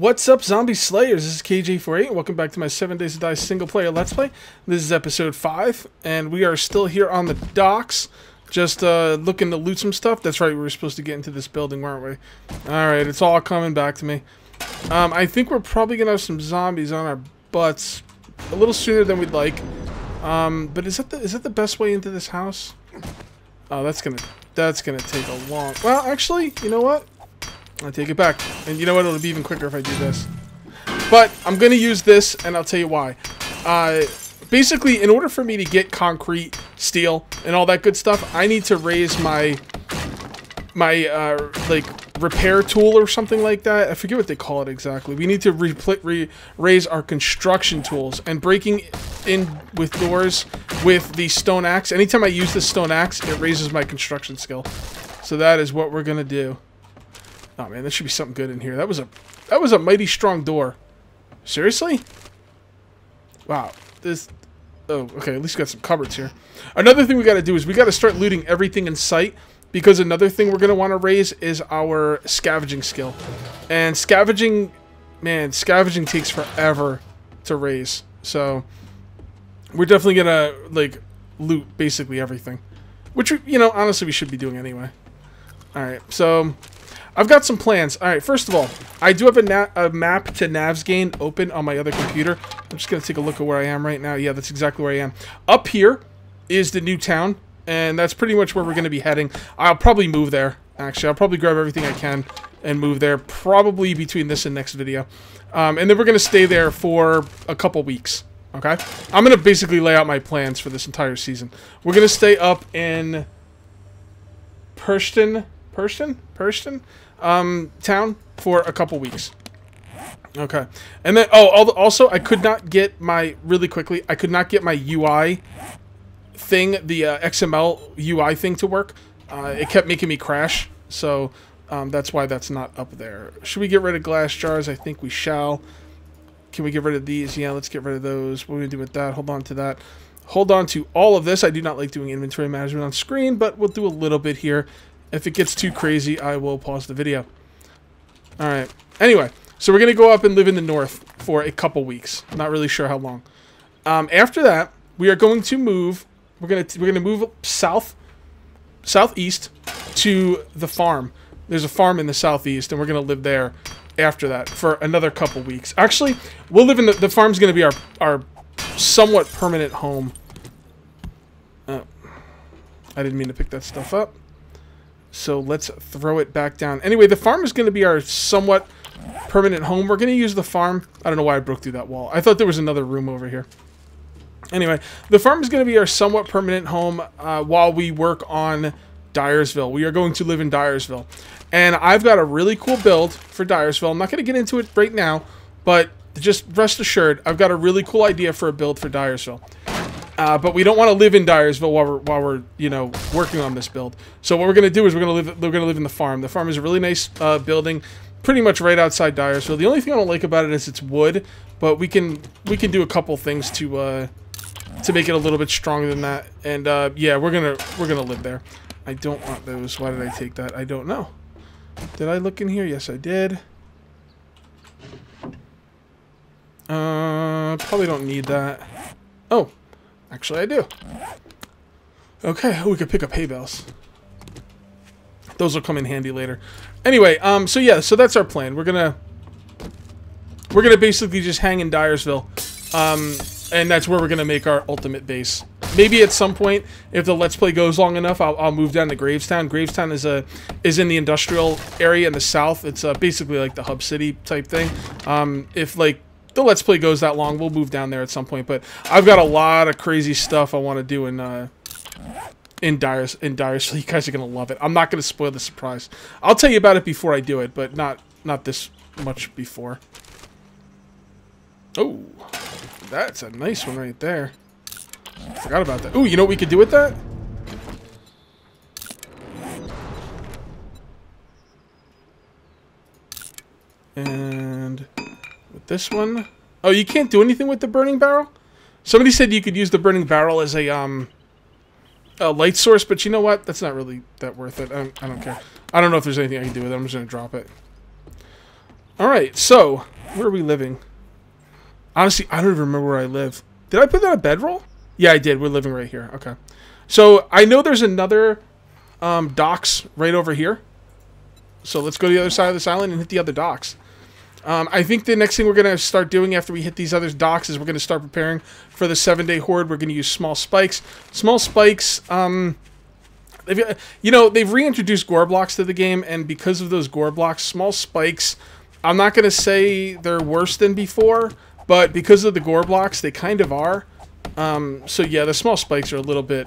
What's up, Zombie Slayers? This is Kage848. Welcome back to my 7 Days to Die single player Let's Play. This is episode 5, and we are still here on the docks, just uh, looking to loot some stuff. That's right, we were supposed to get into this building, weren't we? Alright, it's all coming back to me. Um, I think we're probably going to have some zombies on our butts a little sooner than we'd like. Um, but is that the is that the best way into this house? Oh, that's gonna that's gonna take a long. Well, actually, you know what? I take it back. And you know what? It'll be even quicker if I do this. But I'm gonna use this, and I'll tell you why. Uh, basically, in order for me to get concrete, steel, and all that good stuff, I need to raise my my uh, like repair tool or something like that. I forget what they call it exactly. We need to re raise our construction tools and breaking in with doors with the stone axe. Anytime I use the stone axe, it raises my construction skill. So that is what we're gonna do. Oh man, there should be something good in here. That was a that was a mighty strong door. Seriously? Wow. This Oh, okay, at least got some cupboards here. Another thing we got to do is we got to start looting everything in sight because another thing we're going to want to raise is our scavenging skill. And scavenging, man, scavenging takes forever to raise. So, we're definitely going to, like, loot basically everything. Which, you know, honestly, we should be doing anyway. Alright, so, I've got some plans. Alright, first of all, I do have a, a map to Navezgane open on my other computer. I'm just going to take a look at where I am right now. Yeah, that's exactly where I am. Up here is the new town and that's pretty much where we're going to be heading. I'll probably move there, actually. I'll probably grab everything I can and move there, probably between this and next video. Um, and then we're going to stay there for a couple weeks, okay? I'm going to basically lay out my plans for this entire season. We're going to stay up in Purston, Purston, Purston, um, town for a couple weeks. Okay. And then, oh, also, I could not get my, really quickly, I could not get my UI thing, the uh, XML UI thing to work. Uh, it kept making me crash, so um, that's why that's not up there. Should we get rid of glass jars? I think we shall. Can we get rid of these? Yeah, let's get rid of those. What are we do with that? Hold on to that. Hold on to all of this. I do not like doing inventory management on screen, but we'll do a little bit here. If it gets too crazy, I will pause the video. Alright. Anyway, so we're going to go up and live in the north for a couple weeks. Not really sure how long. Um, after that, we are going to move we're gonna we're gonna move south, southeast, to the farm. There's a farm in the southeast, and we're gonna live there after that for another couple weeks. Actually, we'll live in the the farm's gonna be our our somewhat permanent home. Oh, I didn't mean to pick that stuff up. So let's throw it back down. Anyway, the farm is going to be our somewhat permanent home. We're going to use the farm. I don't know why I broke through that wall. I thought there was another room over here. Anyway, the farm is going to be our somewhat permanent home uh, while we work on Diersville. We are going to live in Diersville. And I've got a really cool build for Diersville. I'm not going to get into it right now, but just rest assured, I've got a really cool idea for a build for Diersville. Uh, but we don't want to live in Diersville while we're while we're you know working on this build. So what we're gonna do is we're gonna live we're gonna live in the farm. The farm is a really nice uh, building, pretty much right outside Diersville. The only thing I don't like about it is it's wood, but we can we can do a couple things to uh, to make it a little bit stronger than that. And uh, yeah, we're gonna we're gonna live there. I don't want those. Why did I take that? I don't know. Did I look in here? Yes, I did. Uh, probably don't need that. Actually I do. Okay, we could pick up hay bales. Those will come in handy later. Anyway, um, so yeah, so that's our plan. We're gonna we're gonna basically just hang in Diersville. Um, and that's where we're to make our ultimate base. Maybe at some point, if the Let's Play goes long enough, I'll, I'll move down to Gravestown. Gravestown is a is in the industrial area in the south. It's uh, basically like the hub city type thing. Um, if like the Let's Play goes that long, we'll move down there at some point. But I've got a lot of crazy stuff I want to do in uh, in Dire in Dire, so you guys are gonna love it. I'm not gonna spoil the surprise. I'll tell you about it before I do it, but not not this much before. Oh. That's a nice one right there. Forgot about that. Oh, you know what we could do with that? This one. Oh, you can't do anything with the burning barrel? Somebody said you could use the burning barrel as a um a light source, but you know what? That's not really that worth it. I don't, I don't care. I don't know if there's anything I can do with it. I'm just going to drop it. All right, so where are we living? Honestly, I don't even remember where I live. Did I put that a bedroll? Yeah, I did. We're living right here. Okay. So I know there's another um, docks right over here. So let's go to the other side of this island and hit the other docks. Um, I think the next thing we're going to start doing after we hit these other docks is we're going to start preparing for the seven-day horde. We're going to use small spikes. Small spikes, um, you know, they've reintroduced gore blocks to the game, and because of those gore blocks, small spikes, I'm not going to say they're worse than before, but because of the gore blocks, they kind of are. Um, so yeah, the small spikes are a little bit,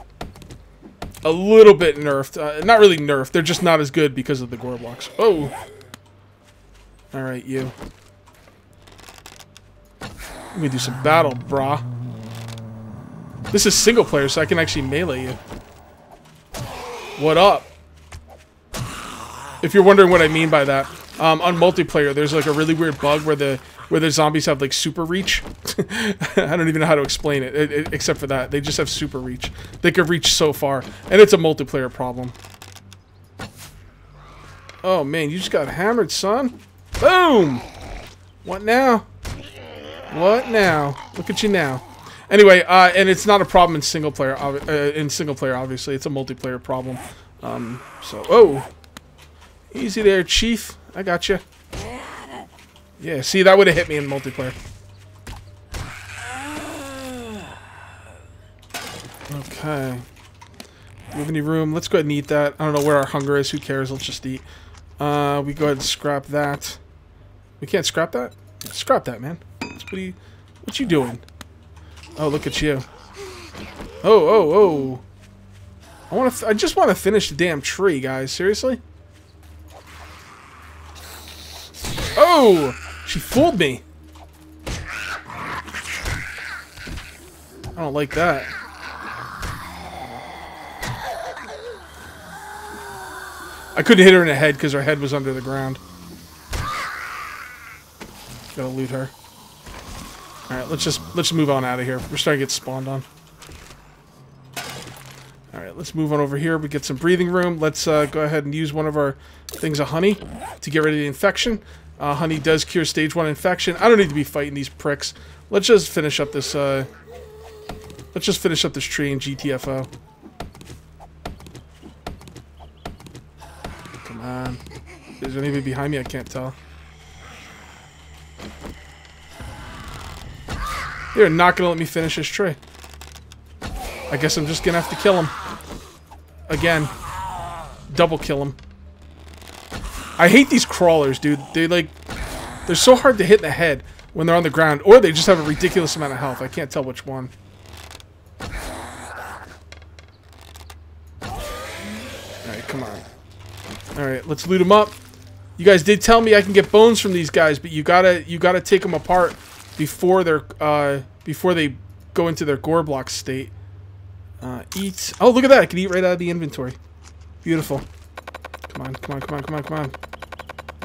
a little bit nerfed. Uh, not really nerfed. They're just not as good because of the gore blocks. Oh. All right, you. Let me do some battle, brah. This is single player, so I can actually melee you. What up? If you're wondering what I mean by that, um, on multiplayer, there's like a really weird bug where the where the zombies have like super reach. I don't even know how to explain it, it, it, except for that. They just have super reach. They can reach so far, and it's a multiplayer problem. Oh man, you just got hammered, son. Boom! What now? What now? Look at you now. Anyway, uh, and it's not a problem in single player. Uh, in single player, obviously, it's a multiplayer problem. Um, so, oh, easy there, Chief. I got you. Yeah, see, that would have hit me in multiplayer. Okay. Do have any room? Let's go ahead and eat that. I don't know where our hunger is. Who cares? Let's just eat. Uh, we go ahead and scrap that. We can't scrap that? Scrap that, man. What you, what you doing? Oh, look at you. Oh, oh, oh. I want to. I just want to finish the damn tree, guys. Seriously? Oh! She fooled me. I don't like that. I couldn't hit her in the head because her head was under the ground. Gotta loot her. Alright, let's just let's move on out of here. We're starting to get spawned on. Alright, let's move on over here. We get some breathing room. Let's uh, go ahead and use one of our things of honey to get rid of the infection. Uh, honey does cure stage 1 infection. I don't need to be fighting these pricks. Let's just finish up this, uh... Let's just finish up this tree in GTFO. Come on. Is anybody behind me? I can't tell. You're not gonna let me finish this tree. I guess I'm just gonna have to kill him. Again. Double kill him. I hate these crawlers, dude. They like... They're so hard to hit in the head when they're on the ground. Or they just have a ridiculous amount of health. I can't tell which one. Alright, come on. Alright, let's loot them up. You guys did tell me I can get bones from these guys, but you gotta you gotta take them apart before they're uh, before they go into their gore block state. Uh, eat. Oh, look at that! I can eat right out of the inventory. Beautiful. Come on, come on, come on, come on, come on.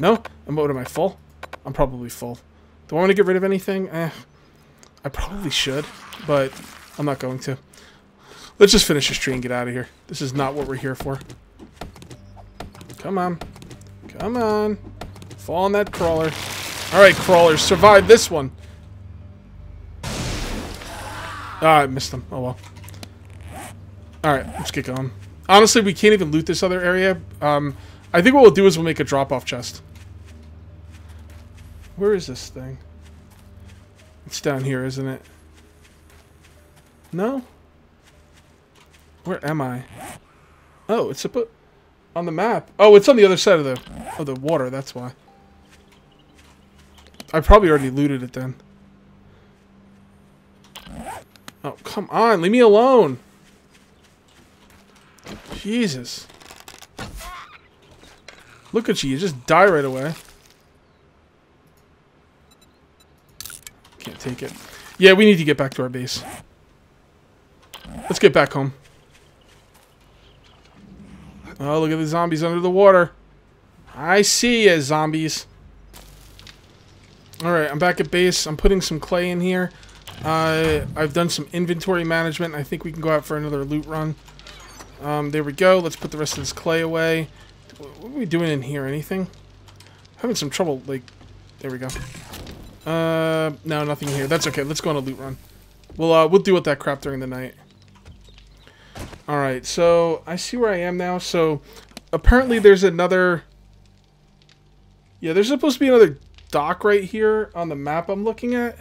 No? And what am I full? I'm probably full. Do I want to get rid of anything? Eh. I probably should, but I'm not going to. Let's just finish this tree and get out of here. This is not what we're here for. Come on. Come on. Fall on that crawler. Alright, crawlers, survive this one. Ah, I missed them. Oh well. Alright, let's get going. Honestly, we can't even loot this other area. Um, I think what we'll do is we'll make a drop-off chest. Where is this thing? It's down here, isn't it? No? Where am I? Oh, it's a put on the map. Oh, it's on the other side of the of the water. That's why. I probably already looted it then. Oh, come on. Leave me alone. Jesus. Look at you. You just die right away. Can't take it. Yeah, we need to get back to our base. Let's get back home. Oh, look at the zombies under the water. I see you, zombies. Alright, I'm back at base. I'm putting some clay in here. Uh, I've done some inventory management. I think we can go out for another loot run. Um, there we go. Let's put the rest of this clay away. What are we doing in here? Anything? having some trouble, like, There we go. Uh, no, nothing here. That's okay. Let's go on a loot run. We'll, uh, we'll deal with that crap during the night. Alright, so I see where I am now. So apparently there's another... Yeah, there's supposed to be another dock right here on the map I'm looking at.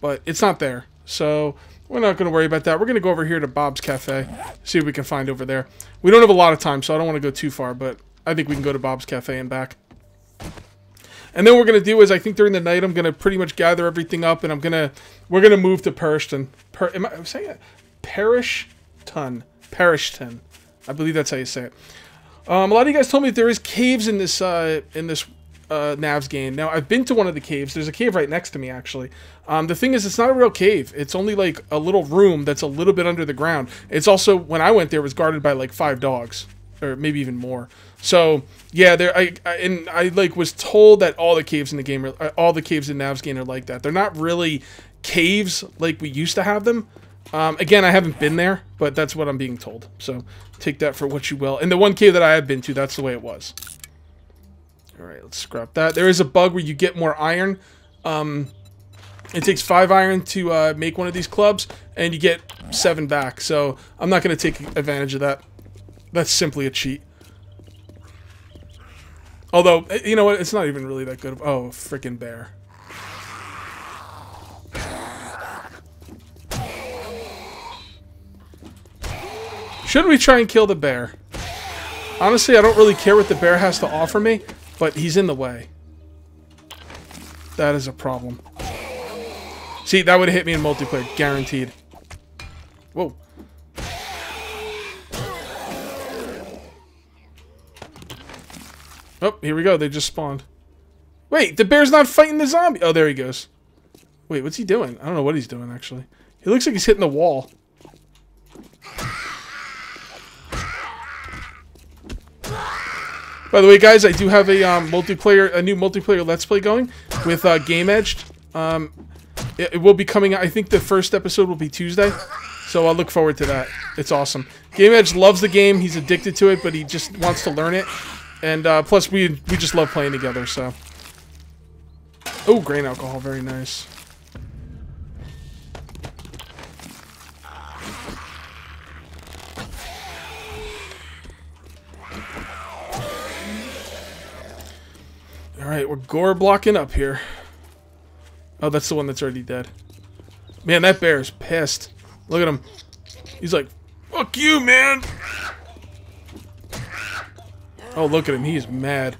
But it's not there. So we're not going to worry about that. We're going to go over here to Bob's Cafe. See what we can find over there. We don't have a lot of time, so I don't want to go too far. But I think we can go to Bob's Cafe and back. And then what we're gonna do is I think during the night I'm gonna pretty much gather everything up and I'm gonna we're gonna move to Perishton. Per, am I saying it? Perishton. Perishton. I believe that's how you say it. Um, a lot of you guys told me there is caves in this uh, in this uh, Navezgane. Now I've been to one of the caves. There's a cave right next to me actually. Um, the thing is, it's not a real cave. It's only like a little room that's a little bit under the ground. It's also when I went there, it was guarded by like five dogs or maybe even more. So yeah, there I, I, and I like was told that all the caves in the game are uh, all the caves in Navezgane are like that. They're not really caves like we used to have them. Um, again, I haven't been there, but that's what I'm being told. So take that for what you will. And the one cave that I have been to, that's the way it was. All right, let's scrap that. There is a bug where you get more iron. Um, it takes five iron to uh, make one of these clubs, and you get seven back. So I'm not going to take advantage of that. That's simply a cheat. Although, eh, you know what? It's not even really that good. Oh, freaking bear. Should we try and kill the bear? Honestly, I don't really care what the bear has to offer me, but he's in the way. That is a problem. See, that would have hit me in multiplayer, guaranteed. Whoa. Oh, here we go. They just spawned. Wait, the bear's not fighting the zombie. Oh, there he goes. Wait, what's he doing? I don't know what he's doing, actually. He looks like he's hitting the wall. By the way, guys, I do have a um, multiplayer, a new multiplayer Let's Play going with uh, Game Edged. Um, it, it, will be coming. I think the first episode will be Tuesday, so I'll look forward to that. It's awesome. Game Edge loves the game. He's addicted to it, but he just wants to learn it. And uh, plus, we we just love playing together. So, oh, grain alcohol, very nice. All right, we're gore blocking up here. Oh, that's the one that's already dead. Man, that bear is pissed. Look at him. He's like, fuck you, man. Oh, look at him. He's mad.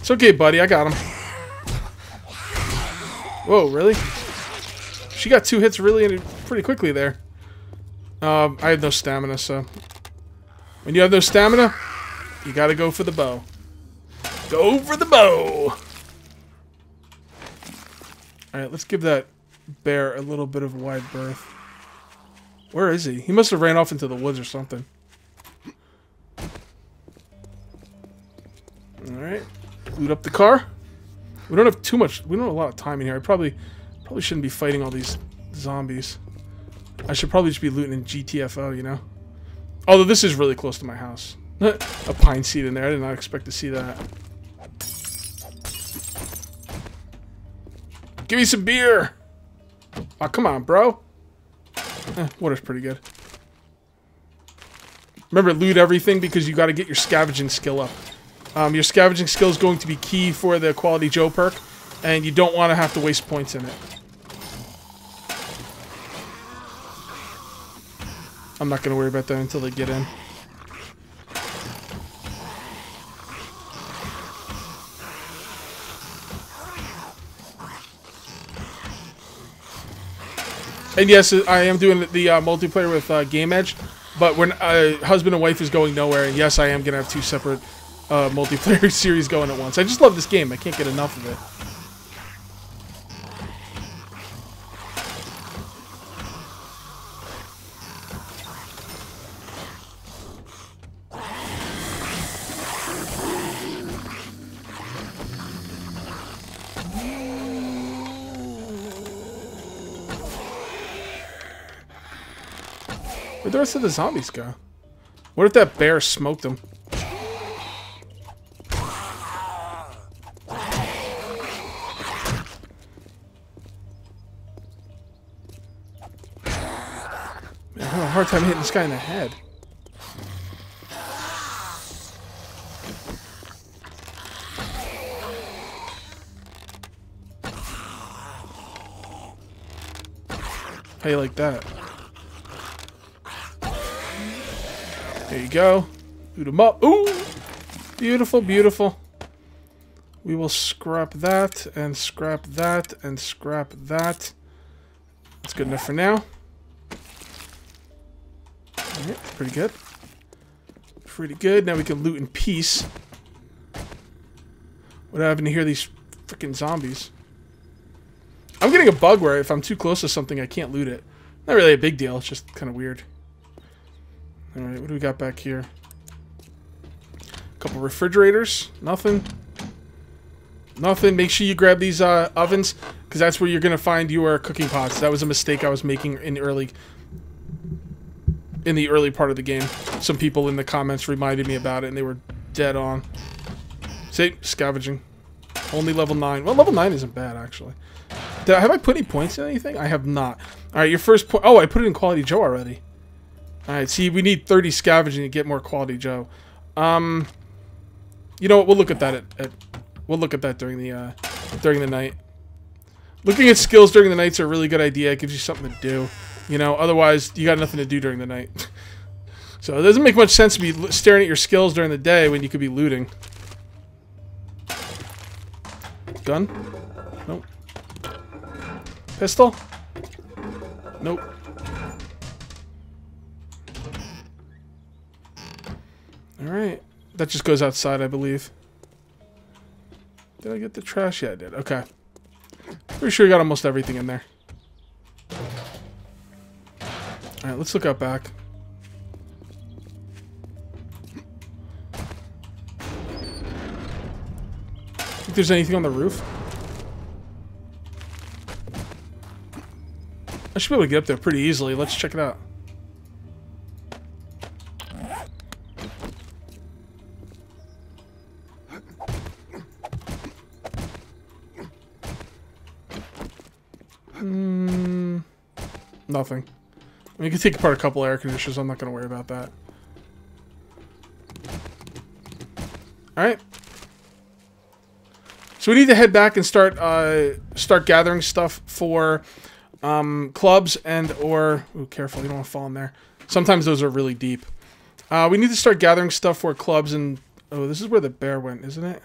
It's okay, buddy. I got him. Whoa, really? She got two hits really pretty quickly there. Um, I have no stamina, so... When you have no stamina, you gotta go for the bow. Go for the bow! Alright, let's give that bear a little bit of wide berth. Where is he? He must have ran off into the woods or something. Alright. Loot up the car. We don't have too much, we don't have a lot of time in here. I probably, probably shouldn't be fighting all these zombies. I should probably just be looting in GTFO, you know? Although this is really close to my house. a pine seed in there. I did not expect to see that. Give me some beer! Oh, come on, bro. Eh, water's pretty good. Remember, loot everything because you got to get your scavenging skill up. Um, your scavenging skill is going to be key for the Quality Joe perk, and you don't want to have to waste points in it. I'm not going to worry about that until they get in. And yes, I am doing the uh, multiplayer with uh, Game Edge, but when uh, husband and wife is going nowhere, and yes, I am gonna have two separate uh, multiplayer series going at once. I just love this game. I can't get enough of it. the rest of the zombies go? What if that bear smoked them? Man, I have a hard time hitting this guy in the head. How you like that? There you go. Loot him up. Ooh! Beautiful, beautiful. We will scrap that, and scrap that, and scrap that. That's good enough for now. Pretty good. Pretty good. Now we can loot in peace. What happened to hear these freaking zombies? I'm getting a bug where if I'm too close to something, I can't loot it. Not really a big deal. It's just kind of weird. Alright, what do we got back here? A couple refrigerators. Nothing. Nothing. Make sure you grab these uh, ovens, because that's where you're going to find your cooking pots. That was a mistake I was making in early... In the early part of the game. Some people in the comments reminded me about it, and they were dead on. See? Scavenging. Only level 9. Well, level 9 isn't bad, actually. Did I, have I put any points in anything? I have not. Alright, your first point... Oh, I put it in Quality Joe already. Alright, see, we need 30 scavenging to get more Quality Joe. Um... You know what? We'll look at that at, at We'll look at that during the uh, during the night. Looking at skills during the night's a really good idea. It gives you something to do. You know, otherwise you got nothing to do during the night. so it doesn't make much sense to be staring at your skills during the day when you could be looting. Gun? Nope. Pistol? Nope. Alright. That just goes outside, I believe. Did I get the trash? Yeah, I did. Okay. Pretty sure we got almost everything in there. Alright, let's look out back. Think there's anything on the roof? I should be able to get up there pretty easily. Let's check it out. Nothing. I mean, you can take apart a couple air conditioners. I'm not going to worry about that. Alright. So we need to head back and start uh, start gathering stuff for um, clubs and or... Ooh, careful. You don't want to fall in there. Sometimes those are really deep. Uh, we need to start gathering stuff for clubs and... Oh, this is where the bear went, isn't it?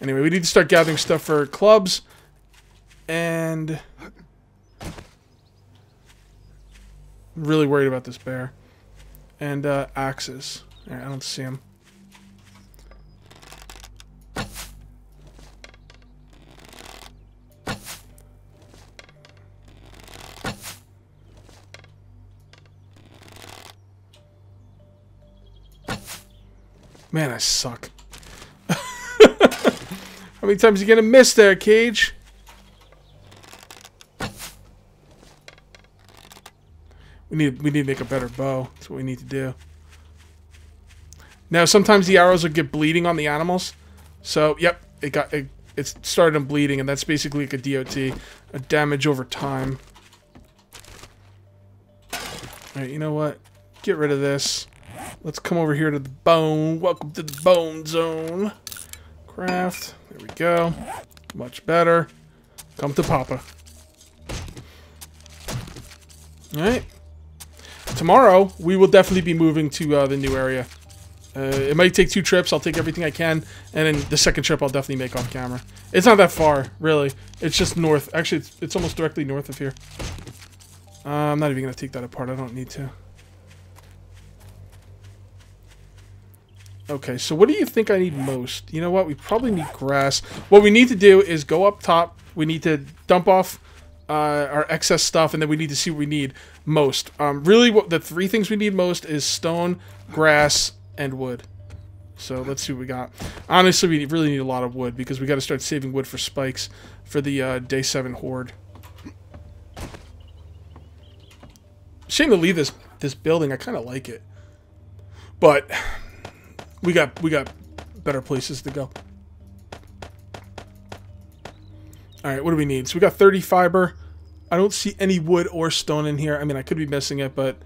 Anyway, we need to start gathering stuff for clubs and really worried about this bear. And uh, axes. Right, I don't see him. Man, I suck. How many times are you gonna miss there, Kage? We need we need to make a better bow. That's what we need to do. Now sometimes the arrows will get bleeding on the animals. So yep, it got it, it started them bleeding, and that's basically like a DOT, a damage over time. Alright, you know what? Get rid of this. Let's come over here to the bone. Welcome to the bone zone. Craft. There we go. Much better. Come to Papa. Alright tomorrow, we will definitely be moving to uh, the new area. Uh, it might take two trips. I'll take everything I can. And then the second trip, I'll definitely make off camera. It's not that far, really. It's just north. Actually, it's, it's almost directly north of here. Uh, I'm not even going to take that apart. I don't need to. Okay, so what do you think I need most? You know what? We probably need grass. What we need to do is go up top. We need to dump off uh, our excess stuff, and then we need to see what we need most. Um, really, what the three things we need most is stone, grass, and wood. So let's see what we got. Honestly, we really need a lot of wood because we got to start saving wood for spikes for the uh, day seven horde. Shame to leave this this building. I kind of like it, but we got we got better places to go. All right, what do we need? So we got 30 fiber. I don't see any wood or stone in here. I mean, I could be missing it, but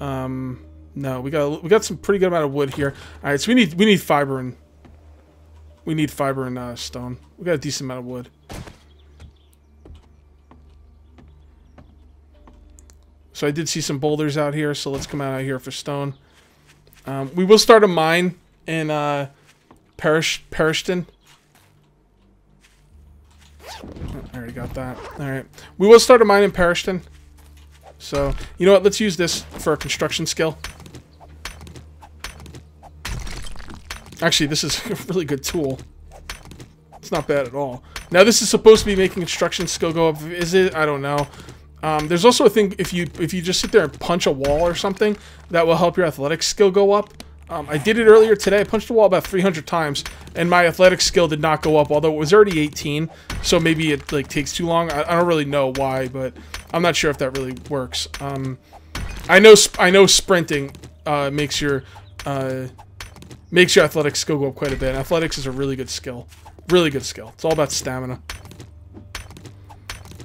um, no, we got we got some pretty good amount of wood here. All right, so we need we need fiber and we need fiber and uh, stone. We got a decent amount of wood. So I did see some boulders out here, so let's come out of here for stone. Um, we will start a mine in uh, Parish Perishton. I already got that. All right. We will start a mine in Perishton. So, you know what? Let's use this for a construction skill. Actually, this is a really good tool. It's not bad at all. Now, this is supposed to be making construction skill go up. Is it? I don't know. Um, there's also a thing if you if you just sit there and punch a wall or something that will help your athletic skill go up. Um, I did it earlier today. I punched a wall about 300 times, and my athletic skill did not go up, although it was already 18. So maybe it like takes too long. I, I don't really know why, but I'm not sure if that really works. Um, I know I know sprinting uh, makes your uh, makes your athletic skill go up quite a bit. Athletics is a really good skill, really good skill. It's all about stamina.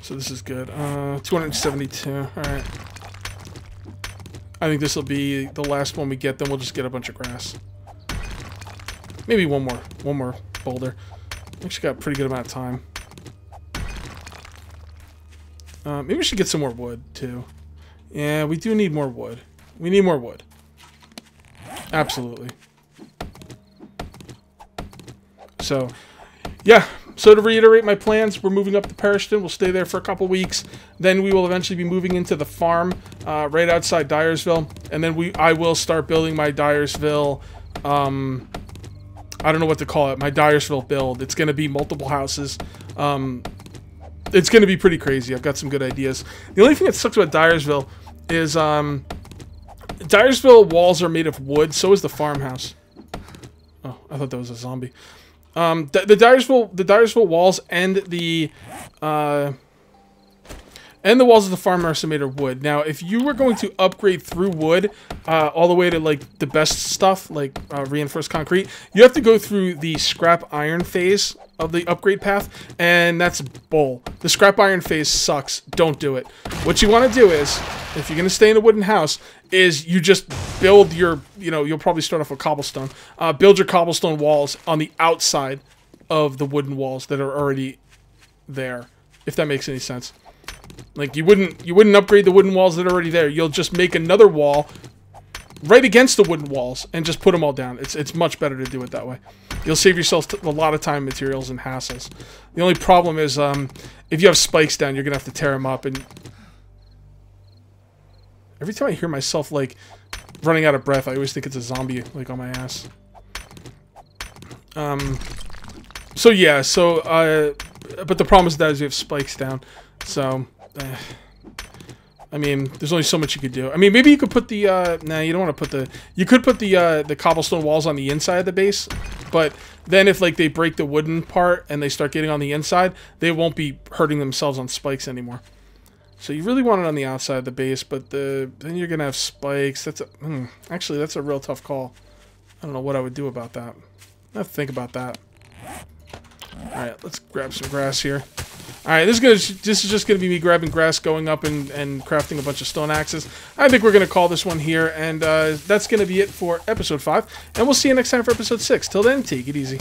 So this is good. Uh, 272. All right. I think this will be the last one we get. Then we'll just get a bunch of grass. Maybe one more. One more boulder. Actually got a pretty good amount of time. Uh, maybe we should get some more wood, too. Yeah, we do need more wood. We need more wood. Absolutely. So, yeah, so to reiterate my plans, we're moving up to Perishton. We'll stay there for a couple weeks. Then we will eventually be moving into the farm uh, right outside Diersville. And then we, I will start building my Diersville, um, I don't know what to call it, my Diersville build. It's going to be multiple houses. Um, it's going to be pretty crazy. I've got some good ideas. The only thing that sucks about Diersville is um, Dyersville walls are made of wood. So is the farmhouse. Oh, I thought that was a zombie. Um, the, the Diersville, the Diersville walls and the, uh, and the walls of the farm are made of wood. Now, if you were going to upgrade through wood, uh, all the way to like the best stuff, like uh, reinforced concrete, you have to go through the scrap iron phase of the upgrade path, and that's bull. The scrap iron phase sucks. Don't do it. What you want to do is, if you're going to stay in a wooden house, is you just build your, you know, you'll probably start off with cobblestone. Uh, build your cobblestone walls on the outside of the wooden walls that are already there, if that makes any sense. Like you wouldn't you wouldn't upgrade the wooden walls that are already there. You'll just make another wall right against the wooden walls and just put them all down. It's it's much better to do it that way. You'll save yourself a lot of time, materials, and hassles. The only problem is um, if you have spikes down, you're gonna have to tear them up. And every time I hear myself like running out of breath, I always think it's a zombie like on my ass. Um. So yeah. So uh, but the problem is that is you have spikes down. So. Uh, I mean, there's only so much you could do. I mean, maybe you could put the, uh, nah, you don't want to put the, you could put the, uh, the cobblestone walls on the inside of the base, but then if, like, they break the wooden part and they start getting on the inside, they won't be hurting themselves on spikes anymore. So you really want it on the outside of the base, but the, then you're going to have spikes. That's a, hmm, actually, that's a real tough call. I don't know what I would do about that. I have to think about that. Alright, let's grab some grass here. Alright, this is gonna this is just gonna be me grabbing grass, going up and, and crafting a bunch of stone axes. I think we're gonna call this one here, and uh, that's gonna be it for episode five. And we'll see you next time for episode six. Till then, take it easy.